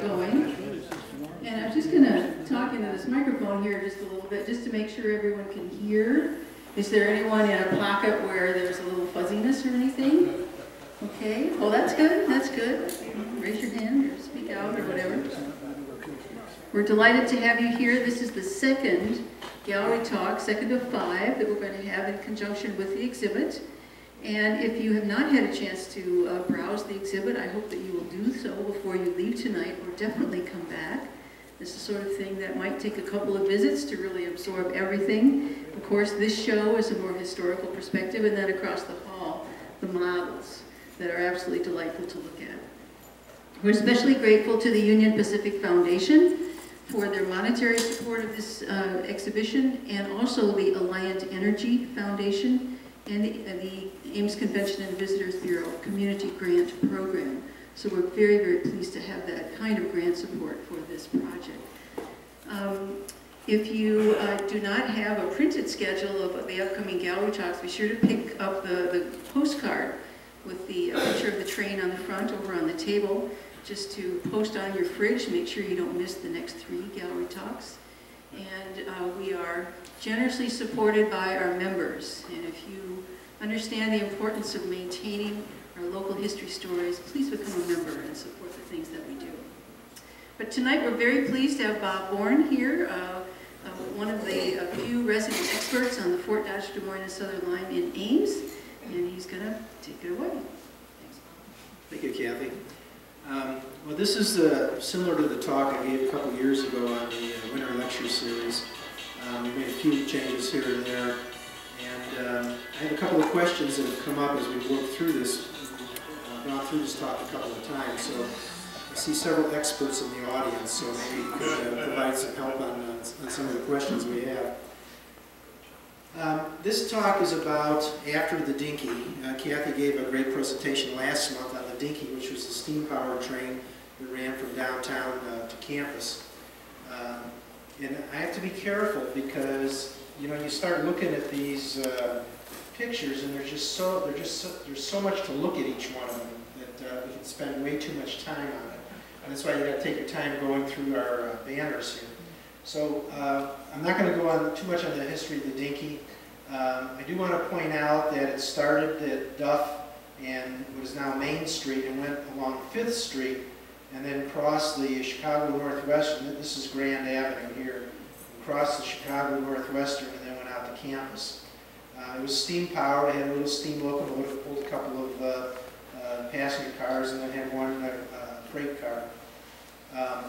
going. And I'm just going to talk into this microphone here just a little bit, just to make sure everyone can hear. Is there anyone in a pocket where there's a little fuzziness or anything? Okay, well, that's good, that's good. Mm-hmm. Raise your hand or speak out or whatever. We're delighted to have you here. This is the second gallery talk, second of five, that we're going to have in conjunction with the exhibit. And if you have not had a chance to uh, browse the exhibit, I hope that you will do so before you leave tonight, or definitely come back. This is the sort of thing that might take a couple of visits to really absorb everything. Of course, this show is a more historical perspective, and then across the hall, the models that are absolutely delightful to look at. We're especially grateful to the Union Pacific Foundation for their monetary support of this uh, exhibition, and also the Alliant Energy Foundation and the, uh, the Ames Convention and Visitors Bureau Community Grant Program. So we're very, very pleased to have that kind of grant support for this project. Um, if you uh, do not have a printed schedule of the upcoming gallery talks, be sure to pick up the, the postcard with the uh, picture of the train on the front over on the table, just to post on your fridge, make sure you don't miss the next three gallery talks. And uh, we are generously supported by our members. And if you understand the importance of maintaining our local history stories, please become a member and support the things that we do. But tonight we're very pleased to have Bob Bourne here, uh, uh, one of the few resident experts on the Fort Dodge, Des Moines, Southern Line in Ames, and he's going to take it away. Thanks, Thank you, Kathy. Um, well, this is uh, similar to the talk I gave a couple years ago on the uh, Winter Lecture Series. Um, we made a few changes here and there, um, I have a couple of questions that have come up as we've worked through this, uh, gone through this talk a couple of times. So I see several experts in the audience, so maybe you could uh, provide some help on, on some of the questions we have. Um, this talk is about after the Dinky. Uh, Kathy gave a great presentation last month on the Dinky, which was the steam-powered train that ran from downtown uh, to campus. Um, and I have to be careful because you know you start looking at these uh, pictures and there's just so there's just so, there's so much to look at each one of them that uh, we can spend way too much time on it. And that's why you got to take your time going through our uh, banners here. So uh, I'm not going to go on too much on the history of the Dinky. Um, I do want to point out that it started at Duff and what is now Main Street and went along 5th Street and then crossed the Chicago Northwestern. This is Grand Avenue here. Crossed the Chicago Northwestern and then went out to campus. Uh, it was steam powered. It had a little steam locomotive, pulled a couple of uh, uh, passenger cars, and then had one uh, freight car. Um,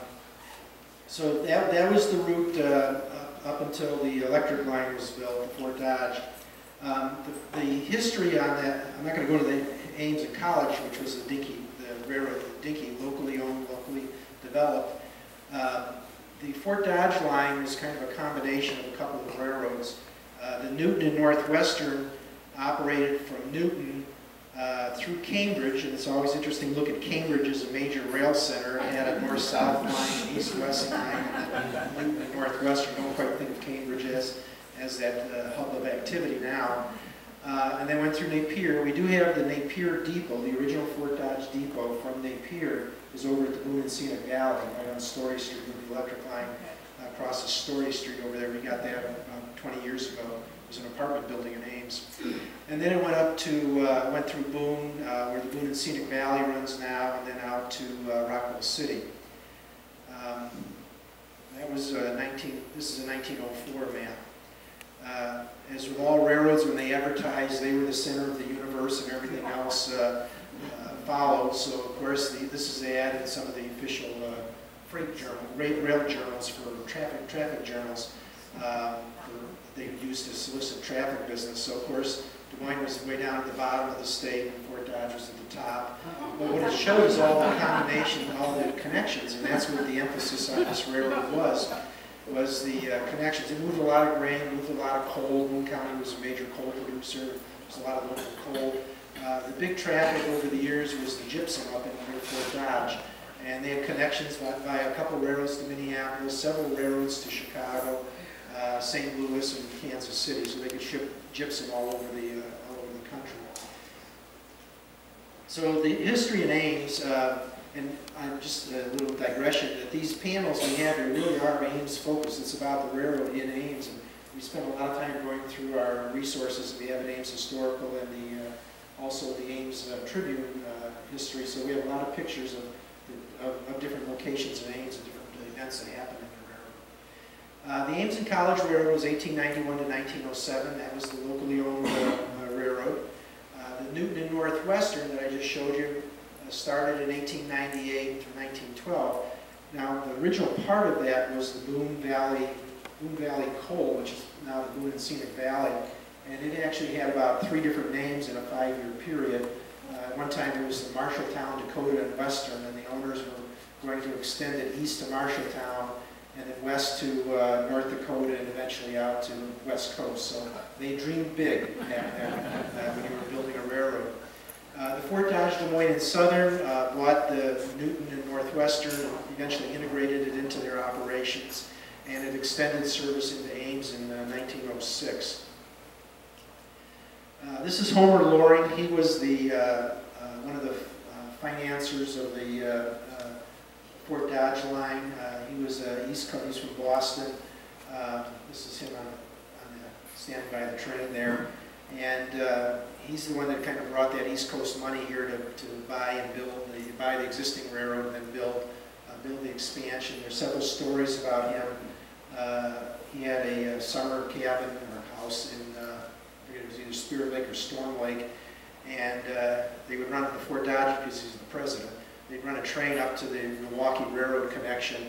so that, that was the route uh, up until the electric line was built Fort Dodge. Um, the, the, history on that, I'm not going to go to the Ames and College, which was the Dinky, the railroad, the Dinky, locally owned, locally developed. The Fort Dodge line was kind of a combination of a couple of railroads. Uh, the Newton and Northwestern operated from Newton uh, through Cambridge, and it's always interesting to look at Cambridge as a major rail center. It had a north-south line, east-west line, and northwestern. Don't quite think of Cambridge as, as that uh, hub of activity now. Uh, and then went through Napier. We do have the Napier Depot, the original Fort Dodge Depot from Napier is over at the Boone and Scenic Valley, right on Story Street with the electric line across the Story Street over there. We got that about 20 years ago It was an apartment building in Ames. And then it went up to, uh, went through Boone, uh, where the Boone and Scenic Valley runs now, and then out to uh, Rockwell City. Um, that was 19, this is a 1904 map. Uh, as with all railroads, when they advertised, they were the center of the universe and everything else uh, uh, followed. So, of course, the, this is ad in some of the official freight journal, rail journals for traffic, traffic journals. Um, they used to solicit traffic business. So of course, Des Moines was way down at the bottom of the state and Fort Dodge was at the top. But what it showed is all the combination, all the connections, and that's what the emphasis on this railroad was, was the uh, connections. It moved a lot of grain, moved a lot of coal. Boone County was a major coal producer. There was a lot of local coal. Uh, the big traffic over the years was the gypsum up in near Fort Dodge. And they had connections by, by a couple railroads to Minneapolis, several railroads to Chicago, uh, St. Louis and Kansas City, so they could ship gypsum all over the uh, all over the country. So the history in Ames, uh, And I'm just a little digression, that these panels we have here really are Ames focused. It's about the railroad in Ames. And we spent a lot of time going through our resources. We have an Ames Historical and the, uh, also the Ames uh, Tribune uh, history. So we have a lot of pictures of, of, of different locations in Ames and different events that happened in the railroad. Uh, the Ames and College Railroad was 1891 to 1907. That was the locally owned uh, railroad. The Newton and Northwestern that I just showed you started in 1898 to 1912. Now, the original part of that was the Boone Valley, Boone Valley Coal, which is now the Boone and Scenic Valley, and it actually had about three different names in a five-year period. Uh, at one time, it was the Marshalltown, Dakota, and Western, and the owners were going to extend it east to Marshalltown and then west to uh, North Dakota and eventually out to the west coast. So they dreamed big back then uh, when you were building a railroad. Uh, the Fort Dodge Des Moines and Southern uh, bought the Newton and Northwestern and eventually integrated it into their operations and it extended service into Ames in uh, 1906. Uh, this is Homer Loring. He was the uh, uh, one of the financiers of the Fort Dodge line. he was East Coast, he's from Boston. this is him on, on the, standing by the train there. And he's the one that kind of brought that East Coast money here to, to buy and build, the, buy the existing railroad and then build, uh, build the expansion. There's several stories about him. Uh, he had a, a, summer cabin or house in, uh, I forget it was either Spirit Lake or Storm Lake, and uh, they would run to Fort Dodge because he's the president. They'd run a train up to the Milwaukee Railroad connection,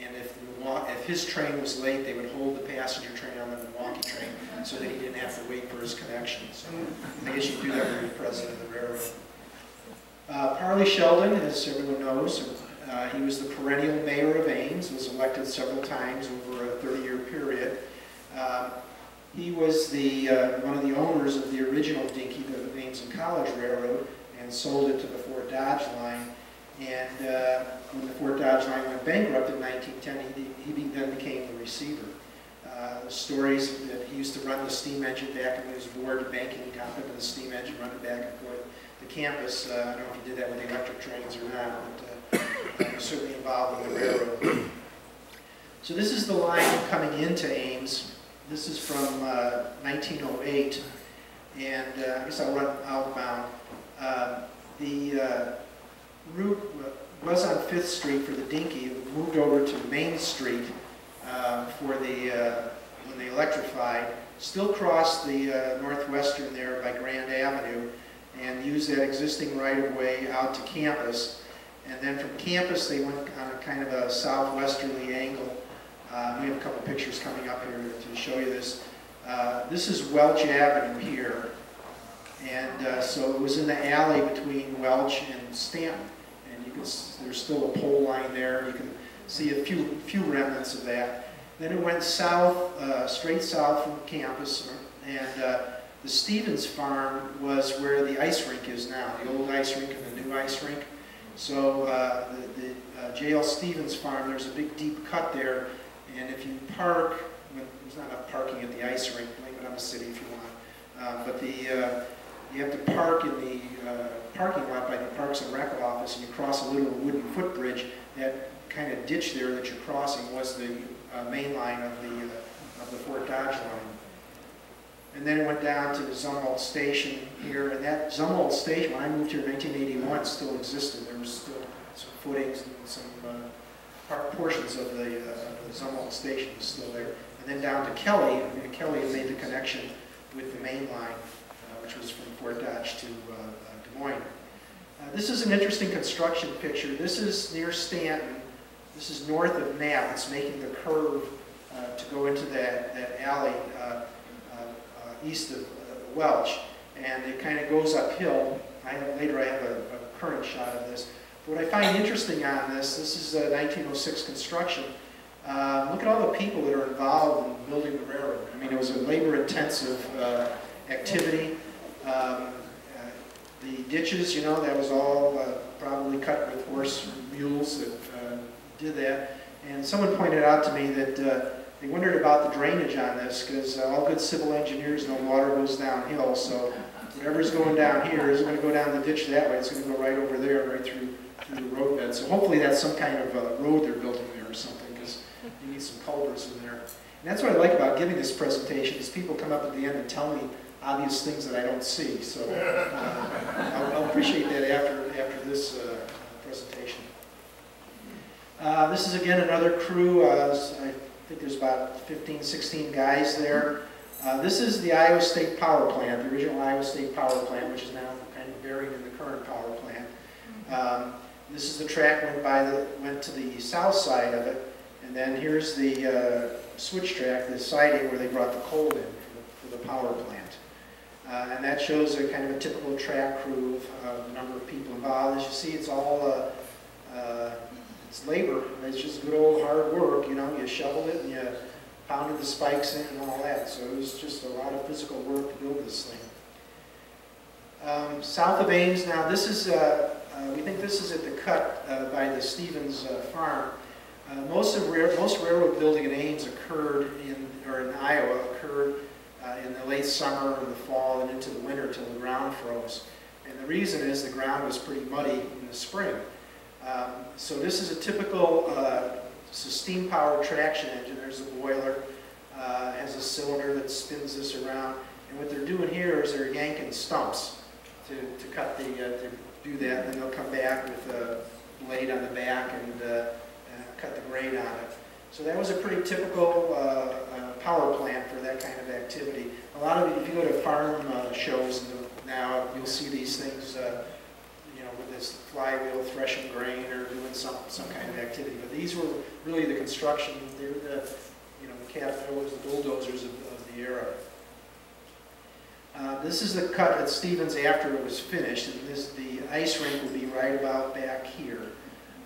and if, the, if his train was late, they would hold the passenger train on the Milwaukee train so that he didn't have to wait for his connection. So I guess you do that when you're president of the railroad. Uh, Parley Sheldon, as everyone knows, uh, he was the perennial mayor of Ames, was elected several times over a 30-year period. Uh, he was the uh, one of the owners of the original Dinky, the Ames and College Railroad, and sold it to the Fort Dodge line. And uh, when the Fort Dodge line went bankrupt in 1910, he, he then became the receiver. Uh, stories that he used to run the steam engine back in his board banking top into the steam engine, run it back and forth the campus. Uh, I don't know if he did that with electric trains or not, but uh, he was certainly involved in the railroad. So this is the line coming into Ames. This is from 1908, uh, and uh, I guess I'll run outbound. Um, the route was on Fifth Street for the Dinky. Moved over to Main Street uh, for the, uh, when they electrified, still crossed the uh, northwestern there by Grand Avenue and used that existing right-of-way out to campus. And then from campus, they went on a kind of a southwesterly angle. Uh, we have a couple pictures coming up here to show you this. Uh, this is Welch Avenue here. And uh, so it was in the alley between Welch and Stanton. And you can, there's still a pole line there. You can see a few, few remnants of that. Then it went south, uh, straight south from campus, and uh, the Stevens farm was where the ice rink is now, the old ice rink and the new ice rink. So uh, the, the J.L. Stevens farm, there's a big deep cut there, and if you park, there's not enough parking at the ice rink, blame it on the city if you want, uh, but the uh, you have to park in the parking lot by the Parks and Rec office, and you cross a little wooden footbridge that kind of ditch there that you're crossing was the uh, main line of the, uh, of the Fort Dodge line. And then it went down to the Zumwalt Station here, and that Zumwalt Station, when I moved here in 1981, still existed. There was still some footings and some uh, portions of the, uh, Zumwalt Station is still there. And then down to Kelly, Kelly made the connection with the main line, uh, which was from Fort Dodge to uh, Des Moines. this is an interesting construction picture. This is near Stanton, this is north of Knapp. It's making the curve uh, to go into that, that alley uh, uh, uh east of Welch. And it kind of goes uphill. I later I have a, a, current shot of this. What I find interesting on this, this is a 1906 construction. Uh, look at all the people that are involved in building the railroad. I mean, it was a labor-intensive uh, activity. Um, the ditches, you know, that was all probably cut with horse mules that did that. And someone pointed out to me that uh, they wondered about the drainage on this because uh, all good civil engineers know water goes downhill. So whatever's going down here isn't gonna go down the ditch that way, it's gonna go right over there, right through, through the road bed. So hopefully that's some kind of uh road they're building there or something, because you need some culverts in there. And that's what I like about giving this presentation, is people come up at the end and tell me obvious things that I don't see, so uh, I'll I'll appreciate that after, after this uh, presentation. Uh, This is again another crew, uh, I think there's about 15, 16 guys there. Uh, This is the Iowa State Power Plant, the original Iowa State Power Plant, which is now kind of buried in the current power plant. Um, This is the track went by the, went to the south side of it, and then here's the uh, switch track, the siding where they brought the coal in for the- for the power plant. Uh, And that shows a kind of a typical track crew of uh, number of people involved. As you see, it's all, uh, uh, it's labor, it's just good old hard work, you know, you shovel it and you pounded the spikes in and all that, so it was just a lot of physical work to build this thing. Um, South of Ames, now this is, uh, uh, we think this is at the cut uh, by the Stevens uh, farm. Uh, Most of, most railroad building in Ames occurred in, or in Iowa occurred uh, in the late summer and the fall and into the winter till the ground froze. And the reason is the ground was pretty muddy in the spring. Um, So this is a typical, uh, steam-powered traction engine. There's a boiler, uh, has a cylinder that spins this around. And what they're doing here is they're yanking stumps to, to cut the, uh, to do that. And then they'll come back with a blade on the back and uh, uh, cut the grade on it. So that was a pretty typical uh, uh, power plant for that kind of activity. A lot of, if you go to farm shows now, you'll see these things, with this flywheel threshing grain or doing some, some kind of activity. But these were really the construction, they were the, you know, the caterpillars, the bulldozers of, of the era. Uh, This is the cut at Stevens after it was finished, and this, the ice rink will be right about back here.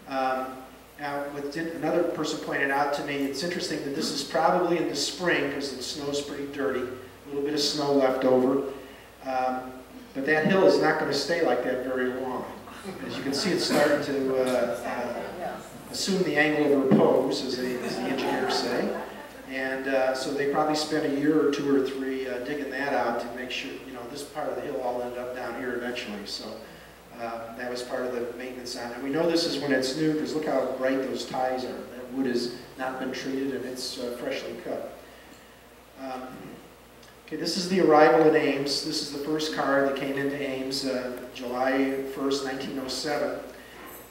Um, Now, did- another person pointed out to me, it's interesting that this is probably in the spring, because the snow's pretty dirty, a little bit of snow left over. Um, But that hill is not going to stay like that very long. As you can see, it's starting to uh, uh, assume the angle of repose, as the, as the engineers say. And uh, so they probably spent a year or two or three uh, digging that out to make sure, you know, this part of the hill all ended up down here eventually. So uh, that was part of the maintenance on it. We know this is when it's new, because look how bright those ties are. That wood has not been treated and it's uh, freshly cut. Um, Okay, this is the arrival in Ames. This is the first car that came into Ames, uh, July 1st, 1907.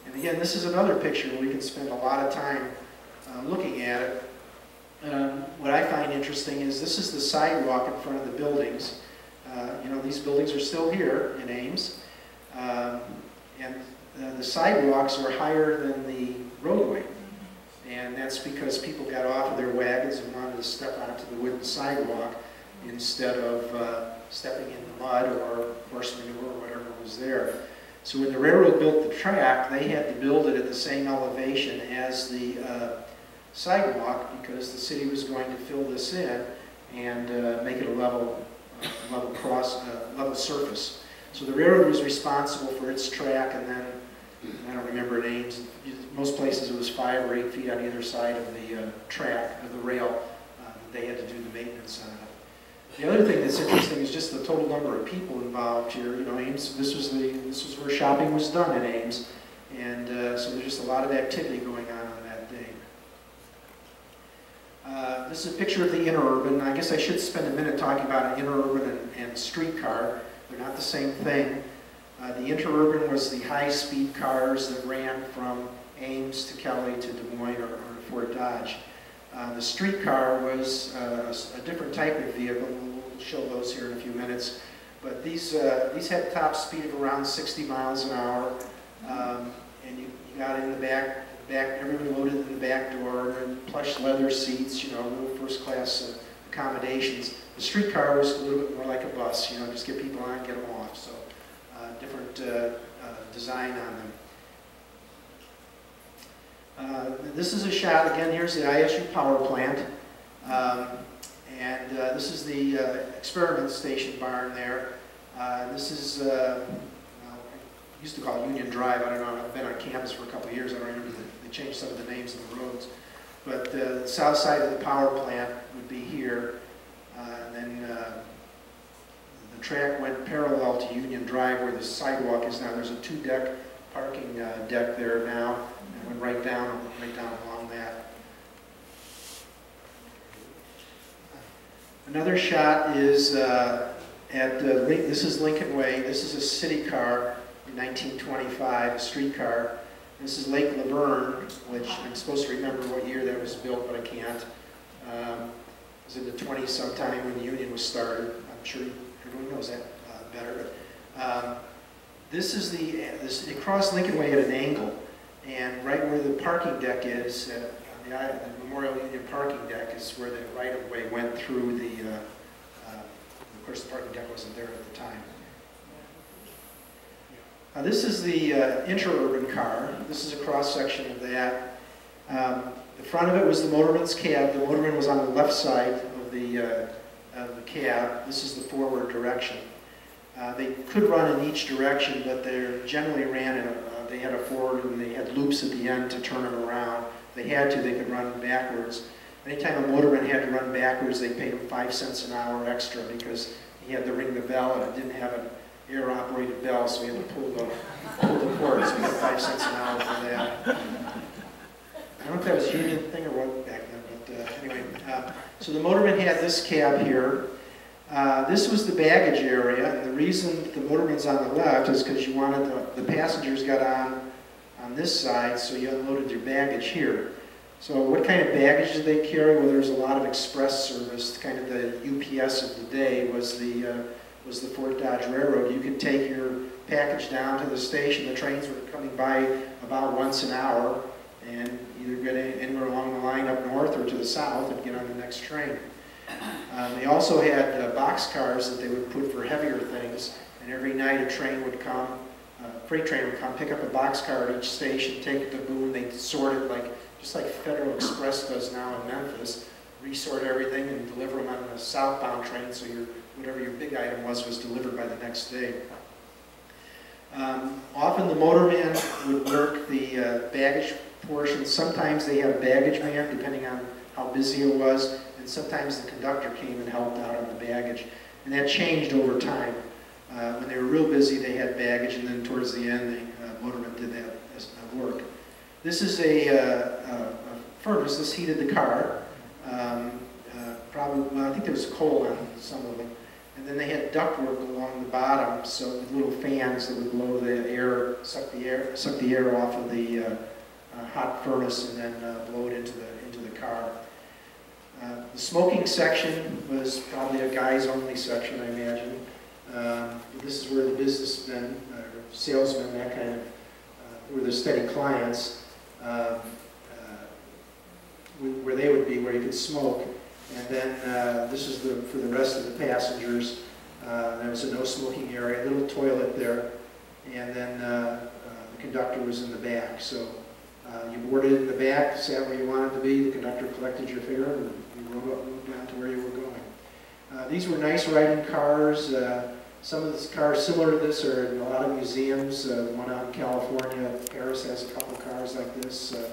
And again, this is another picture we can spend a lot of time uh, looking at it. Um, What I find interesting is this is the sidewalk in front of the buildings. Uh, You know, these buildings are still here in Ames. Um, And uh, the sidewalks are higher than the roadway. And that's because people got off of their wagons and wanted to step onto the wooden sidewalk instead of uh, stepping in the mud or horse manure or whatever was there. So when the railroad built the track, they had to build it at the same elevation as the uh, sidewalk because the city was going to fill this in and uh, make it a level, level cross, level surface. So the railroad was responsible for its track and then, I don't remember names, most places it was five or eight feet on either side of the uh, track, of the rail. uh, They had to do the maintenance on it. The other thing that's interesting is just the total number of people involved here. You know, Ames, this was the, this was where shopping was done in Ames. And uh, so there's just a lot of activity going on on that day. Uh, This is a picture of the interurban. I guess I should spend a minute talking about an interurban and, and streetcar. They're not the same thing. Uh, The interurban was the high-speed cars that ran from Ames to Kelly to Des Moines or, or Fort Dodge. Uh, The streetcar was uh, a different type of vehicle, we'll show those here in a few minutes. But these, uh, these had top speed of around 60 miles an hour, um, and you you got in the back, back, everyone loaded in the back door, and plush leather seats, you know, little first-class uh, accommodations. The streetcar was a little bit more like a bus, you know, just get people on, get them off, so uh, different design on them. Uh, This is a shot, again, here's the ISU power plant. Um, And uh, this is the uh, experiment station barn there. Uh, This is, uh, I used to call it Union Drive, I don't know, I've been on campus for a couple of years, I don't remember, the- they changed some of the names of the roads. But the south side of the power plant would be here, and then the the track went parallel to Union Drive where the sidewalk is now. There's a two-deck parking uh, deck there now, and right down, right down along that. Another shot is uh, at, Lin- this is Lincoln Way, this is a city car in 1925, a streetcar. This is Lake Laverne, which I'm supposed to remember what year that was built, but I can't. Um, It was in the 20s sometime when the Union was started. I'm sure everyone knows that uh, better. But um, This is the, this, it crossed Lincoln Way at an angle, and right where the parking deck is, uh, the the Memorial Union parking deck is where the right-of-way went through the, uh, uh, of course, the parking deck wasn't there at the time. Uh, This is the uh, interurban car. This is a cross-section of that. Um, The front of it was the motorman's cab. The motorman was on the left side of the, uh, of the cab. This is the forward direction. Uh, They could run in each direction, but they generally ran in a, uh, they had a forward and they had loops at the end to turn them around. If they had to, they could run backwards. Anytime a motorman had to run backwards, they paid him five cents an hour extra because he had to ring the bell and it didn't have an air-operated bell, so he had to pull the, pull the cord, so he got five cents an hour for that. I don't know if that was a union thing or what back then, but uh, anyway. uh, So the motorman had this cab here. Uh, This was the baggage area, and the reason the motorman's on the left is because you wanted, the- the passengers got on, on this side, so you unloaded your baggage here. So what kind of baggage did they carry? Well, there was a lot of express service, kind of the UPS of the day was the, uh, was the Fort Dodge Railroad. You could take your package down to the station, the trains were coming by about once an hour, and either get anywhere along the line up north or to the south and get on the next train. Um, They also had uh, box cars that they would put for heavier things, and every night a train would come, a freight train would come, pick up a box car at each station, take it to Boone, they'd sort it like, just like Federal Express does now in Memphis, resort everything and deliver them on a southbound train, so your, whatever your big item was, was delivered by the next day. Um, Often the motorman would work the uh, baggage portion. Sometimes they had a baggage man, depending on how busy it was, sometimes the conductor came and helped out on the baggage. And that changed over time. Uh, When they were real busy, they had baggage, and then towards the end, the uh, motorman did that uh, work. This is a uh, a- furnace, this heated the car. Um, uh, Probably, well, I think there was coal on some of them. And then they had ductwork along the bottom, so little fans that would blow the air, suck the air, suck the air off of the uh, hot furnace and then blow it into the, into the car. Uh, The smoking section was probably a guys-only section, I imagine. Um, This is where the businessmen, uh, salesmen, that kind of, uh, were the steady clients, um, uh, where they would be, where you could smoke. And then this is the, for the rest of the passengers. There was a no smoking area, a little toilet there. And then the conductor was in the back. So uh, you boarded in the back, sat where you wanted to be, the conductor collected your fare, and you rode up, moved down to where you were going. Uh, These were nice riding cars. Uh, Some of the cars similar to this are in a lot of museums. Uh, One out in California, Perris has a couple cars like this. Uh,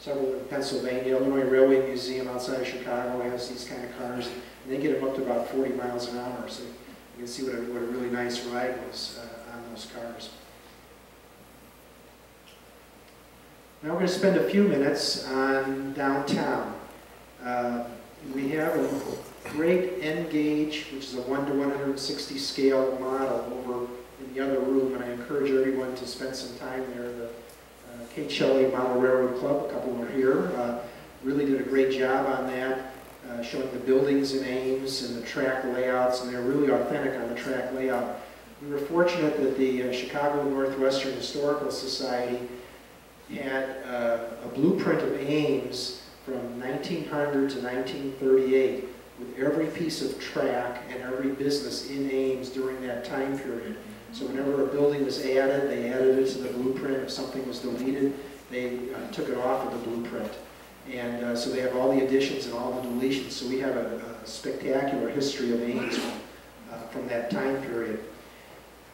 Several in Pennsylvania, Illinois Railway Museum outside of Chicago has these kind of cars. And they get them up to about 40 miles an hour, so you can see what a, what a really nice ride was uh, on those cars. Now we're going to spend a few minutes on downtown. Uh, We have a great N-gauge, which is a 1 to 160 scale model over in the other room, and I encourage everyone to spend some time there. The uh, Kate Shelley Model Railroad Club, a couple are here, uh, really did a great job on that, uh, showing the buildings in Ames and the track layouts, and they're really authentic on the track layout. We were fortunate that the uh, Chicago Northwestern Historical Society had uh, a blueprint of Ames from 1900 to 1938 with every piece of track and every business in Ames during that time period. So whenever a building was added, they added it to the blueprint. If something was deleted, they uh, took it off of the blueprint. And uh, so they have all the additions and all the deletions. So we have a, a spectacular history of Ames from, uh, from that time period.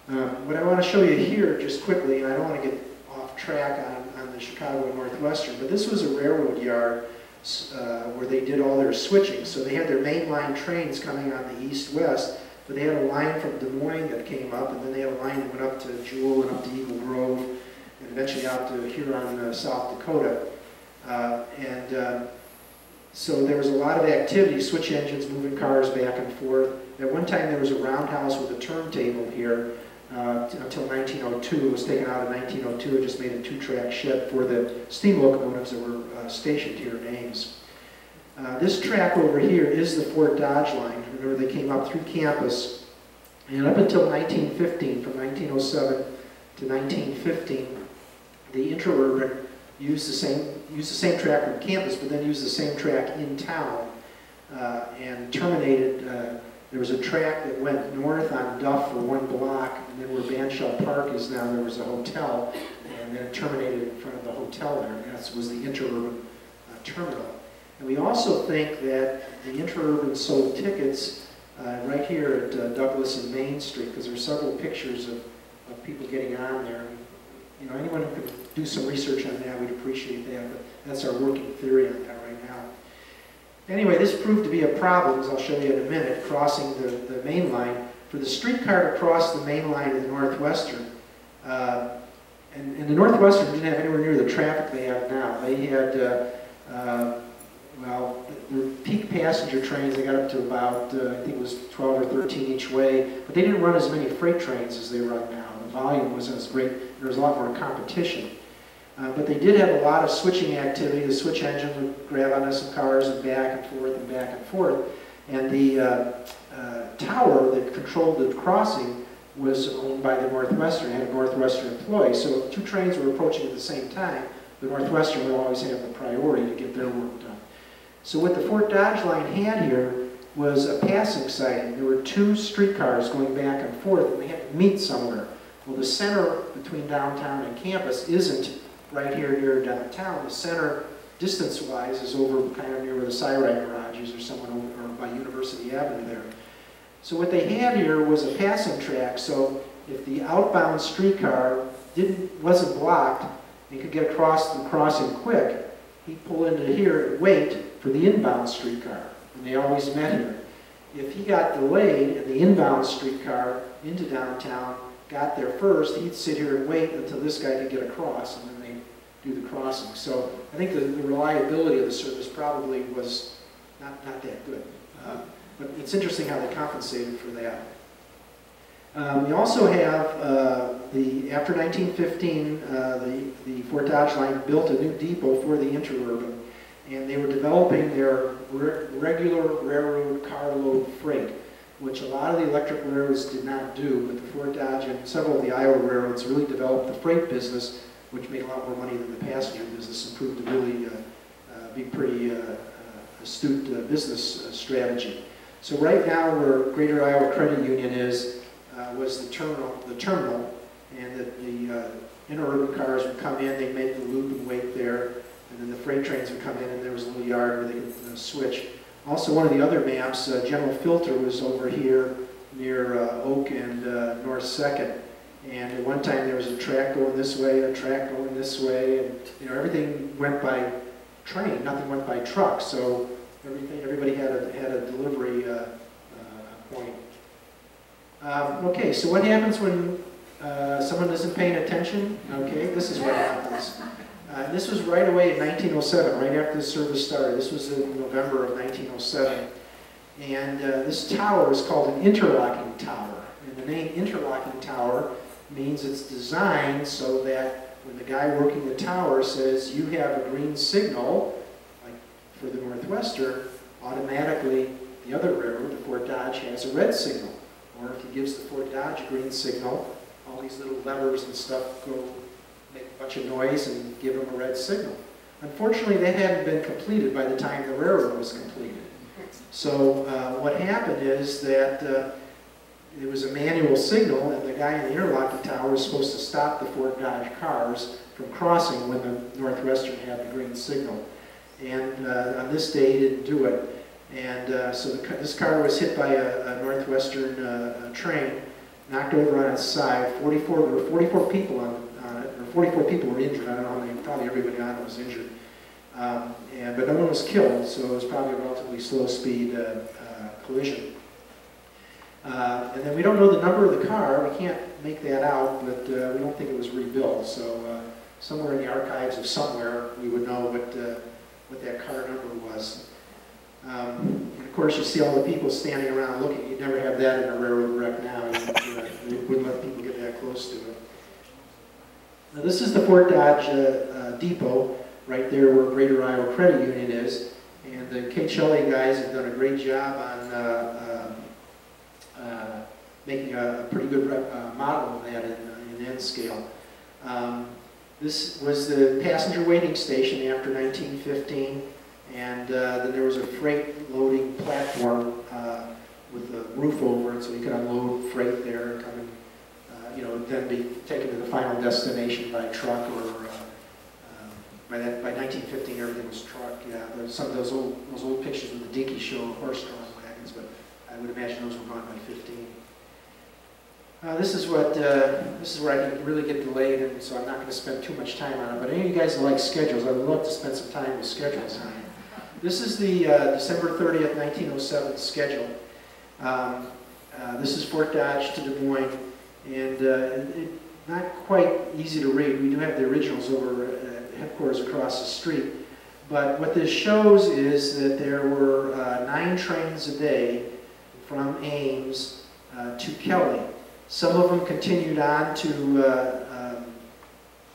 Um, what I want to show you here, just quickly, and I don't want to get off track on the Chicago Northwestern, but this was a railroad yard uh, where they did all their switching. So they had their mainline trains coming on the east-west. But they had a line from Des Moines that came up, and then they had a line that went up to Jewell and up to Eagle Grove, and eventually out to Huron, uh, South Dakota. Uh, and uh, so there was a lot of activity, switch engines, moving cars back and forth. At one time, there was a roundhouse with a turntable here uh, until 1902. It was taken out in 1902 and just made a two-track shed for the steam locomotives that were uh, stationed here in Ames. Uh, this track over here is the Fort Dodge line. Remember, they came up through campus, and up until 1915, from 1907 to 1915, the interurban used the same used the same track from campus, but then used the same track in town, uh, and terminated. There was a track that went north on Duff for one block, and then where Bandshell Park is now, there was a hotel, and then it terminated in front of the hotel there. And that was the interurban uh, terminal. And we also think that the interurban sold tickets uh, right here at uh, Douglas and Main Street, because there are several pictures of, of people getting on there. You know, anyone who could do some research on that, we'd appreciate that, but that's our working theory on that. Anyway, this proved to be a problem, as I'll show you in a minute, crossing the, the main line. For the streetcar to cross the main line of the Northwestern, uh, and, and the Northwestern didn't have anywhere near the traffic they have now. They had, uh, uh, well, their peak passenger trains, they got up to about, uh, I think it was 12 or 13 each way, but they didn't run as many freight trains as they run now. The volume wasn't as great, there was a lot more competition. Uh, but they did have a lot of switching activity. The switch engine would grab onto some cars and back and forth and back and forth. And the uh, uh, tower that controlled the crossing was owned by the Northwestern, had a Northwestern employee. So if two trains were approaching at the same time, the Northwestern would always have the priority to get their work done. So what the Fort Dodge line had here was a passing sighting. There were two streetcars going back and forth, and they had to meet somewhere. Well, the center between downtown and campus isn't right here near downtown. The center, distance-wise, is over kind of near where the CyRide Garage is or someone over or by University Avenue there. So what they had here was a passing track, so if the outbound streetcar didn't, wasn't blocked and could get across the crossing quick, he'd pull into here and wait for the inbound streetcar, and they always met here. If he got delayed and the inbound streetcar into downtown got there first, he'd sit here and wait until this guy could get across, and do the crossing. So I think the, the reliability of the service probably was not, not that good. Uh, but it's interesting how they compensated for that. Um, we also have uh, the, after 1915, uh, the, the Fort Dodge line built a new depot for the interurban, and they were developing their re regular railroad carload freight, which a lot of the electric railroads did not do, but the Fort Dodge and several of the Iowa railroads really developed the freight business, which made a lot more money than the passenger business and proved to really uh, uh, be pretty uh, uh, astute uh, business uh, strategy. So right now, where Greater Iowa Credit Union is, uh, was the terminal, the terminal, and that the uh, interurban cars would come in, they'd make the loop and wait there, and then the freight trains would come in, and there was a little yard where they could uh, switch. Also, one of the other maps, uh, General Filter was over here near uh, Oak and uh, North Second, and at one time there was a track going this way, a track going this way, and you know everything went by train, nothing went by truck, so everything, everybody had a, had a delivery uh, uh, point. Um, okay, so what happens when uh, someone isn't paying attention? Okay, this is what happens. Uh, this was right away in 1907, right after the service started. This was in November of 1907. And uh, this tower is called an interlocking tower. And the name interlocking tower means it's designed so that when the guy working the tower says, you have a green signal, like for the Northwestern, automatically the other railroad, the Fort Dodge, has a red signal. Or if he gives the Fort Dodge a green signal, all these little levers and stuff go make a bunch of noise and give them a red signal. Unfortunately, that hadn't been completed by the time the railroad was completed. So uh, what happened is that uh, it was a manual signal, and the guy in the interlocking tower was supposed to stop the Fort Dodge cars from crossing when the Northwestern had the green signal. And uh, on this day, he didn't do it. And uh, so the, this car was hit by a, a Northwestern uh, train, knocked over on its side. 44, there were 44 people on, on it, or 44 people were injured. I don't know how many, probably everybody on it was injured. Um, and, but no one was killed, so it was probably a relatively slow speed uh, uh, collision. Uh, and then we don't know the number of the car, we can't make that out, but uh, we don't think it was rebuilt. So uh, somewhere in the archives of somewhere, we would know what, uh, what that car number was. Um, and of course, you see all the people standing around looking. You'd never have that in a railroad wreck now. You, uh, you wouldn't let people get that close to it. Now, this is the Fort Dodge uh, Depot, right there where Greater Iowa Credit Union is. And the Kate Shelley guys have done a great job on uh, uh, making a, a pretty good rep, uh, model of that in, in N scale. Um, this was the passenger waiting station after 1915, and uh, then there was a freight loading platform uh, with a roof over it, so you could unload freight there and come and, uh, you know, then be taken to the final destination by truck or uh, by that by 1915 everything was truck. Yeah, some of those old those old pictures of the dinky show horse-drawn wagons, but I would imagine those were gone by 15. Uh, this is what uh, this is where I can really get delayed, and so I'm not going to spend too much time on it. But any of you guys like schedules, I would love to spend some time with schedules. This is the uh, December 30th, 1907 schedule. Um, uh, this is Fort Dodge to Des Moines, and uh, it, not quite easy to read. We do have the originals over at headquarters across the street. But what this shows is that there were uh, nine trains a day from Ames to Kelly. Some of them continued on to, uh,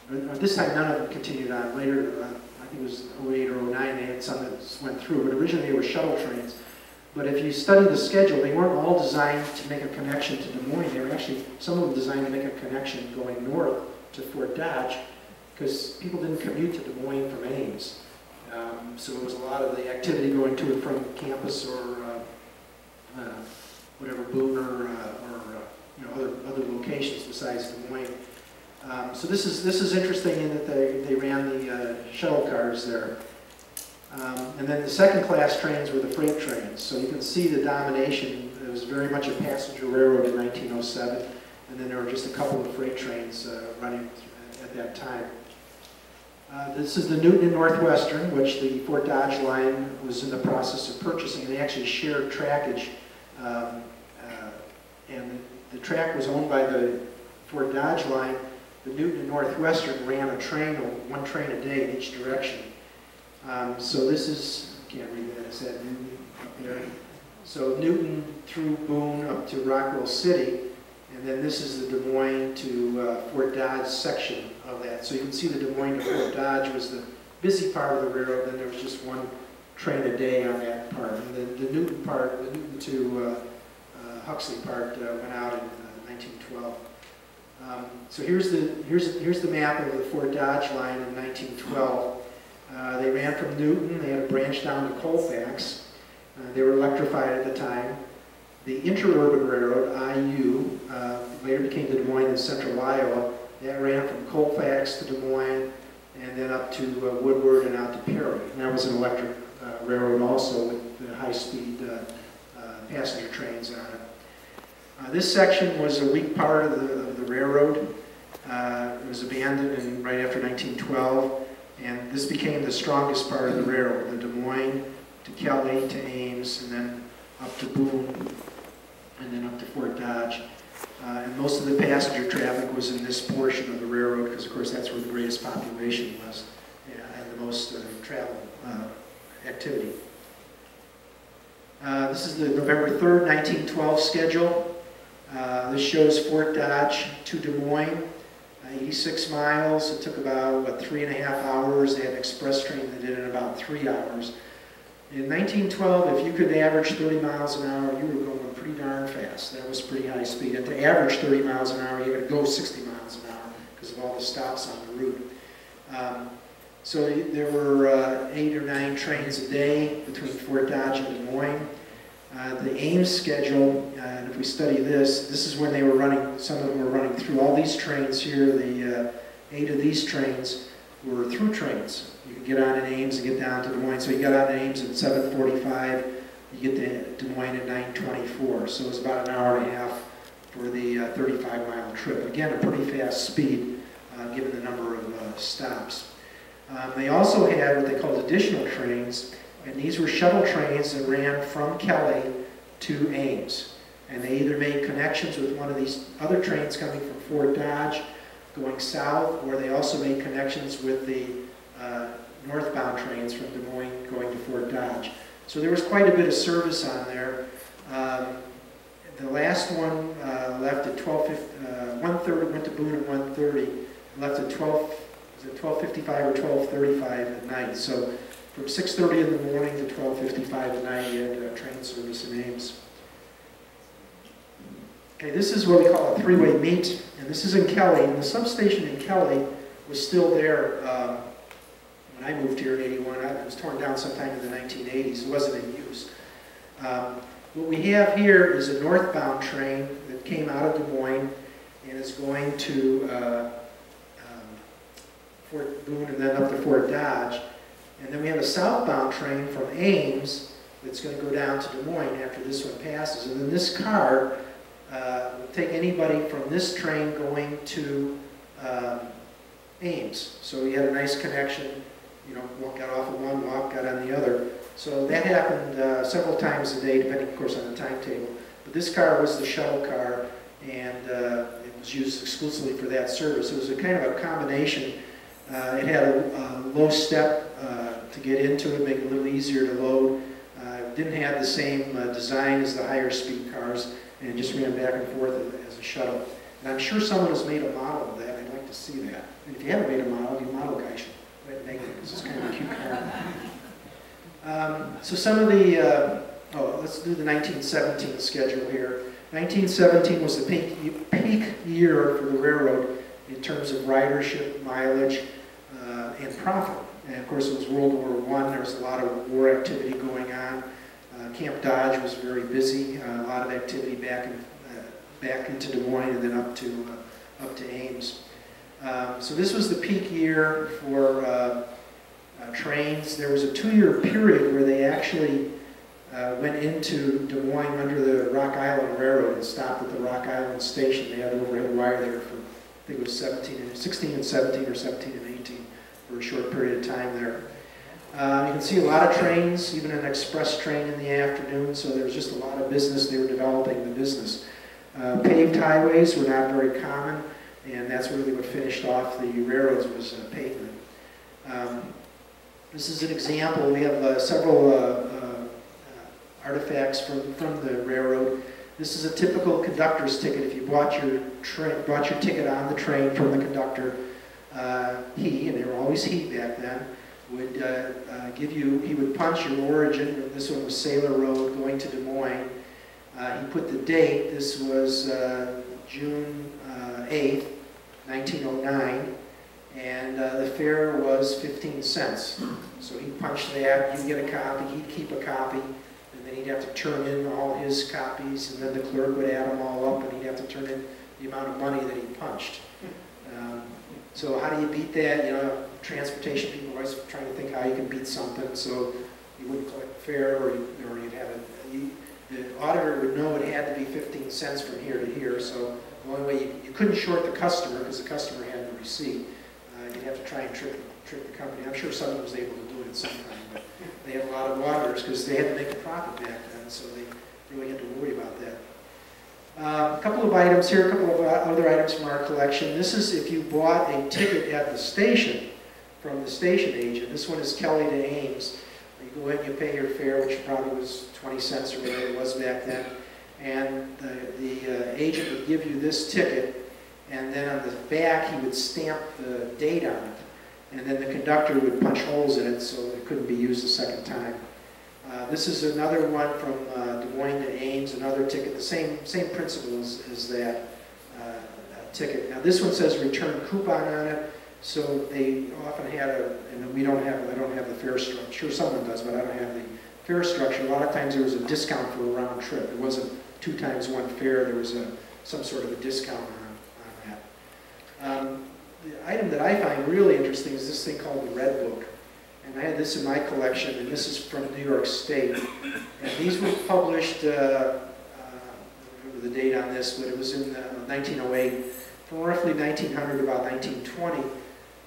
um, this time none of them continued on. Later, uh, I think it was 08 or 09, they had some that went through, but originally they were shuttle trains. But if you study the schedule, they weren't all designed to make a connection to Des Moines. They were actually, some of them designed to make a connection going north to Fort Dodge, because people didn't commute to Des Moines from Ames. Um, so it was a lot of the activity going to and from campus or uh, uh, whatever, Boone or, uh, you know, other, other locations besides Des Moines. Um, so this is, this is interesting in that they, they ran the uh, shuttle cars there. Um, and then the second class trains were the freight trains. So you can see the domination. It was very much a passenger railroad in 1907. And then there were just a couple of freight trains uh, running at that time. Uh, this is the Newton and Northwestern, which the Fort Dodge line was in the process of purchasing. And they actually shared trackage. Um, uh, and the track was owned by the Fort Dodge line. The Newton and Northwestern ran a train, one train a day in each direction. Um, so this is, I can't read that, is that Newton up there? So Newton through Boone up to Rockwell City, and then this is the Des Moines to uh, Fort Dodge section of that. So you can see the Des Moines to Fort Dodge was the busy part of the railroad, then there was just one train a day on that part. And then the Newton part, the Newton to uh, Huxley part uh, went out in 1912. Uh, um, so here's the, here's, here's the map of the Fort Dodge line in 1912. Uh, they ran from Newton, they had a branch down to Colfax. Uh, they were electrified at the time. The Interurban Railroad, IU, uh, later became the Des Moines and Central Iowa. That ran from Colfax to Des Moines and then up to uh, Woodward and out to Perry. And that was an electric railroad also with the high-speed passenger trains on it. Uh, this section was a weak part of the, of the railroad. Uh, it was abandoned in, right after 1912, and this became the strongest part of the railroad, the Des Moines to Kelly to Ames, and then up to Boone, and then up to Fort Dodge. Uh, and most of the passenger traffic was in this portion of the railroad, because of course that's where the greatest population was, yeah, and the most uh, travel uh, activity. Uh, this is the November 3rd, 1912 schedule. Uh, this shows Fort Dodge to Des Moines, uh, 86 miles. It took about, what, three and a half hours. They had an express train that did it in about three hours. In 1912, if you could average 30 miles an hour, you were going pretty darn fast. That was pretty high speed. And to average 30 miles an hour, you had to go 60 miles an hour because of all the stops on the route. Um, so there were uh, eight or nine trains a day between Fort Dodge and Des Moines. Uh, the Ames schedule, uh, and if we study this, this is when they were running, some of them were running through all these trains here. The uh, eight of these trains were through trains. You could get on in Ames and get down to Des Moines. So you got on in Ames at 7.45, you get to Des Moines at 9.24. So it was about an hour and a half for the 35-mile uh, trip. Again, a pretty fast speed uh, given the number of stops. Um, they also had what they called additional trains, and these were shuttle trains that ran from Kelly to Ames. And they either made connections with one of these other trains coming from Fort Dodge going south, or they also made connections with the uh, northbound trains from Des Moines going to Fort Dodge. So there was quite a bit of service on there. Um, the last one uh, left at 12, uh, 1:30, went to Boone at 1:30, left at 12, was it 12:55 or 12:35 at night. So from 6:30 in the morning to 12:55 at night, you had uh, train service in Ames. Okay, this is what we call a three-way meet, and this is in Kelley. And the substation in Kelley was still there um, when I moved here in 81. It was torn down sometime in the 1980s. It wasn't in use. Um, what we have here is a northbound train that came out of Des Moines and is going to uh, Fort Boone and then up to Fort Dodge. And then we have a southbound train from Ames that's going to go down to Des Moines after this one passes. And then this car uh, will take anybody from this train going to um, Ames. So we had a nice connection, you know, walk got off of one, walk, got on the other. So that happened uh, several times a day, depending, of course, on the timetable. But this car was the shuttle car, and uh, it was used exclusively for that service. It was a kind of a combination. Uh, it had a, a low step uh, to get into it, make it a little easier to load. Uh, didn't have the same uh, design as the higher speed cars, and just ran back and forth as a shuttle. And I'm sure someone has made a model of that. I'd like to see that. And if you haven't made a model, your model guy should make it, because it's kind of a cute car. Um, so some of the, uh, oh, let's do the 1917 schedule here. 1917 was the peak, peak year for the railroad in terms of ridership, mileage, and profit. And of course, it was World War I. There was a lot of war activity going on. Uh, Camp Dodge was very busy. Uh, a lot of activity back in, uh, back into Des Moines and then up to uh, up to Ames. Um, so this was the peak year for uh, uh, trains. There was a two-year period where they actually went into Des Moines under the Rock Island Railroad and stopped at the Rock Island Station. They had overhead wire there for, I think it was 17 and 16 and 17 or 17 and 18 for a short period of time there. Uh, you can see a lot of trains, even an express train in the afternoon, so there was just a lot of business. They were developing the business. Uh, paved highways were not very common, and that's really what finished off the railroads was uh, pavement. Um, this is an example. We have uh, several uh, uh, artifacts from, from the railroad. This is a typical conductor's ticket. If you bought your, bought your ticket on the train from the conductor, uh, he, and they were always he back then, would uh, uh, give you, he would punch your origin. This one was Sailor Road going to Des Moines. he put the date. This was June 8th, 1909 and uh, the fare was 15 cents. So he'd punched that, you'd get a copy, he'd keep a copy, and then he'd have to turn in all his copies, and then the clerk would add them all up, and he'd have to turn in the amount of money that he punched. Um, so how do you beat that? You know, transportation people are always trying to think how you can beat something, so you wouldn't collect fare, or, you, or you'd have it, you, the auditor would know it had to be 15 cents from here to here, so the only way you, you couldn't short the customer because the customer had the receipt you'd have to try and trick, trick the company. I'm sure someone was able to do it at some time, but they had a lot of auditors because they had to make a profit back then, so they really had to worry about that. Uh, a couple of items here, a couple of other items from our collection. This is if you bought a ticket at the station from the station agent. This one is Kelley to Ames. You go in, you pay your fare, which probably was 20 cents or whatever it was back then, and the, the uh, agent would give you this ticket, and then on the back he would stamp the date on it, and then the conductor would punch holes in it so it couldn't be used a second time. Uh, this is another one from uh, Des Moines to Ames, another ticket, the same, same principle as, as that uh, ticket. Now this one says return coupon on it, so they often had a, and we don't have, I don't have the fare structure, sure someone does, but I don't have the fare structure. A lot of times there was a discount for a round trip. It wasn't two times one fare, there was a, some sort of a discount on on um, the item that I find really interesting is this thing called the Red Book. And I had this in my collection, and this is from New York State. And these were published, uh, uh, I remember the date on this, but it was in uh, 1908. From roughly 1900 to about 1920.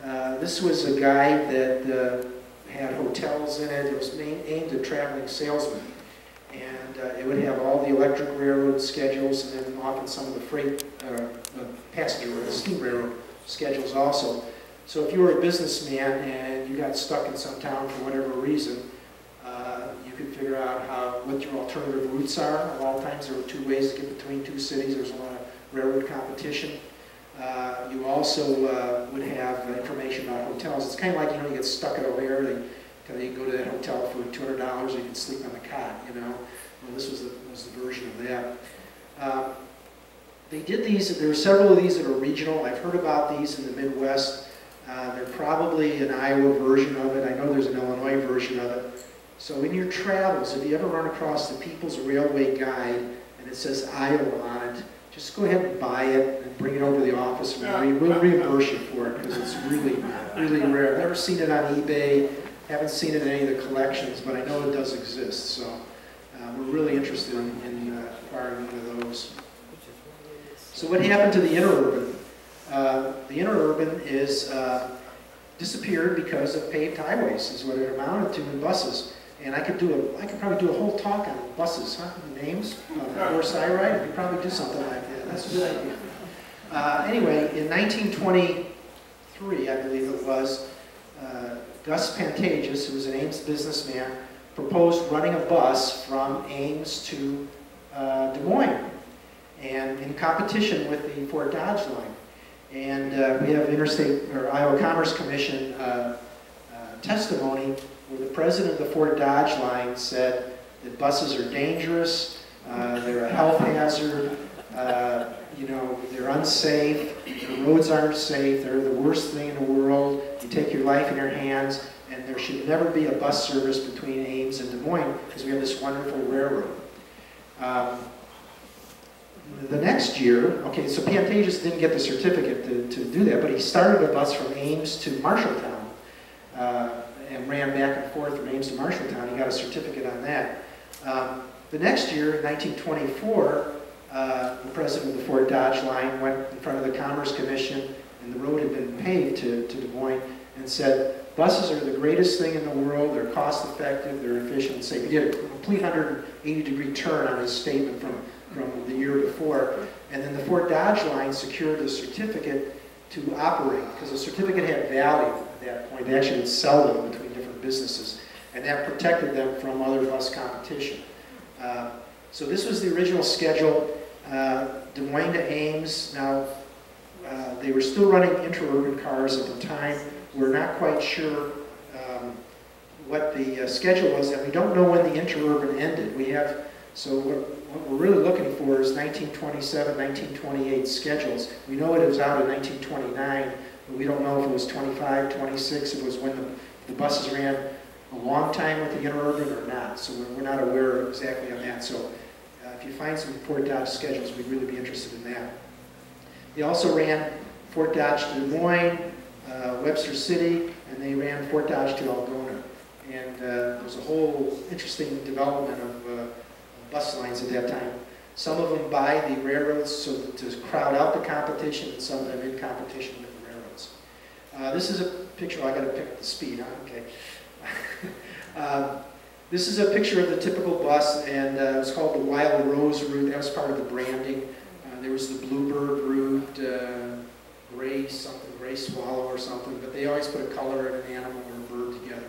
Uh, this was a guide that uh, had hotels in it. It was aimed at traveling salesmen. And uh, it would have all the electric railroad schedules and then often some of the freight, passenger or steam railroad schedules also. So if you were a businessman and you got stuck in some town for whatever reason, uh, you could figure out how, what your alternative routes are. A lot of times there were two ways to get between two cities. There's a lot of railroad competition. Uh, you also uh, would have information about hotels. It's kind of like, you know, you get stuck at O'Hare, they, they go to that hotel for $200, or you can sleep on the cot, you know. Well, this was the, was the version of that. Uh, they did these, there are several of these that are regional. I've heard about these in the Midwest. Uh, they're probably an Iowa version of it. I know there's an Illinois version of it. So in your travels, if you ever run across the People's Railway Guide and it says Iowa on it, just go ahead and buy it and bring it over to the office and we will reimburse you for it because it's really, really rare. I've never seen it on eBay, haven't seen it in any of the collections, but I know it does exist. So uh, we're really interested in, in uh, acquiring one of those. So what happened to the interurban? Uh, the interurban is uh, disappeared because of paved highways, is what it amounted to in buses. And I could do a, I could probably do a whole talk on buses, huh? Names, uh, horse I ride. I could probably do something like that. That's a good idea. Uh, anyway, in 1923, I believe it was, uh, Gus Pantages, who was an Ames businessman, proposed running a bus from Ames to uh, Des Moines, and in competition with the Fort Dodge line. And uh, we have Interstate or Iowa Commerce Commission uh, uh, testimony where the president of the Fort Dodge line said that buses are dangerous, they're a health hazard, you know, they're unsafe, the roads aren't safe, they're the worst thing in the world, you take your life in your hands, and there should never be a bus service between Ames and Des Moines because we have this wonderful railroad. Um, the next year, okay, so Pantages didn't get the certificate to, to do that, but he started a bus from Ames to Marshalltown uh, and ran back and forth from Ames to Marshalltown. He got a certificate on that. Um, the next year, 1924, uh, the president of the Fort Dodge line went in front of the Commerce Commission, and the road had been paved to, to Des Moines, and said, buses are the greatest thing in the world, they're cost effective, they're efficient safe. He did a complete 180 degree turn on his statement from from the year before. And then the Fort Dodge line secured a certificate to operate because the certificate had value at that point. They actually would sell them between different businesses. And that protected them from other bus competition. Uh, so this was the original schedule. Uh, to Ames. Now, uh, they were still running interurban cars at the time. We're not quite sure um, what the uh, schedule was, and we don't know when the interurban ended. We have, so what we're really looking for is 1927, 1928 schedules. We know it was out in 1929, but we don't know if it was 25, 26. It was when the, the buses ran a long time with the interurban or not. So we're, we're not aware exactly on that. So uh, if you find some Fort Dodge schedules, we'd really be interested in that. They also ran Fort Dodge to Des Moines, uh, Webster City, and they ran Fort Dodge to Algona. And uh, there's a whole interesting development of uh, bus lines at that time. Some of them buy the railroads so to crowd out the competition, and some of them in competition with the railroads. Uh, this is a picture, I got to pick up the speed, huh? Okay. uh, this is a picture of the typical bus, and uh, it's called the Wild Rose route. That was part of the branding. Uh, there was the Bluebird route, uh, gray something, gray swallow or something, but they always put a color and an animal or a bird together,